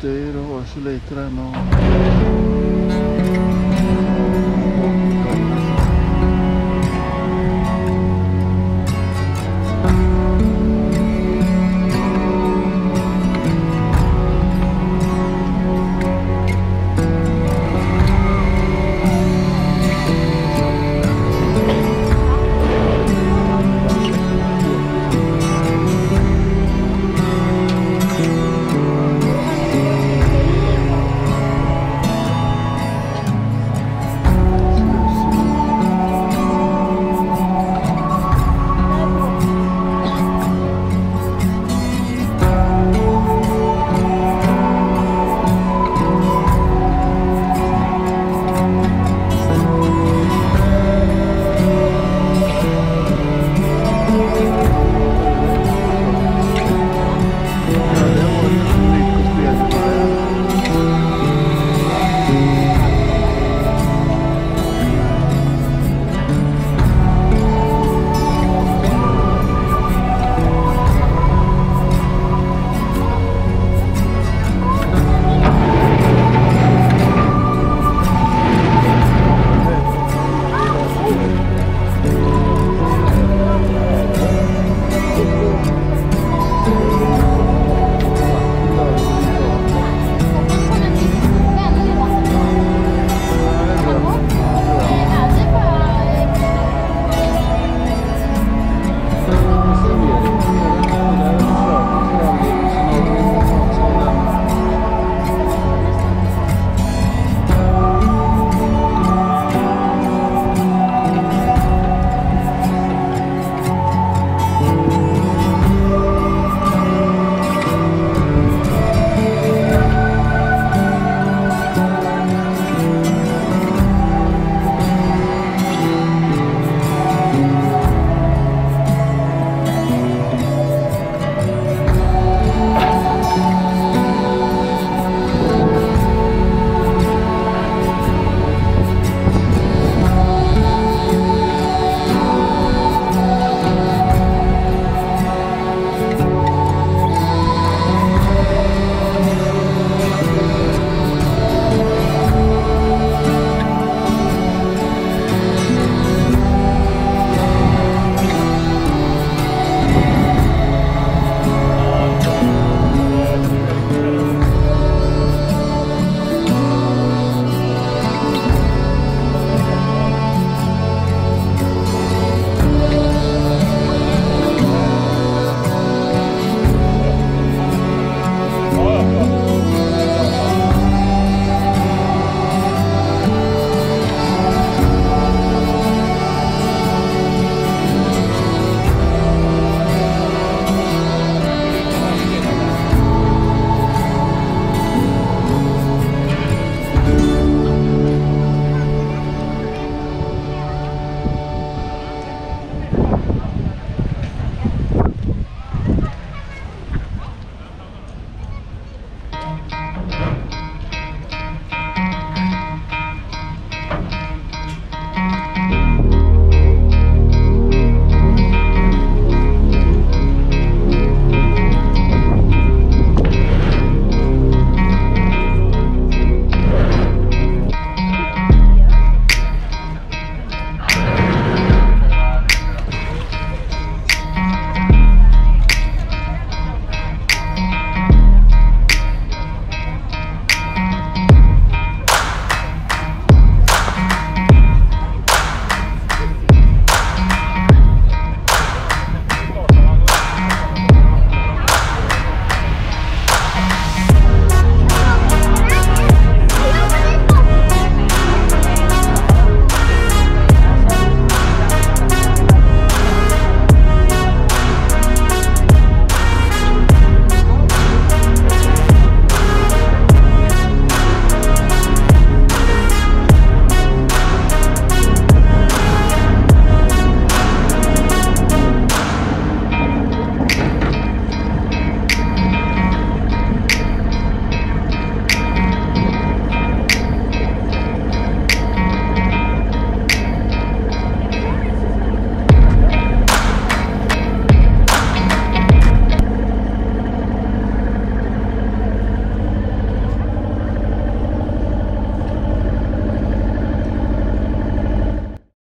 roteiro, o letra não.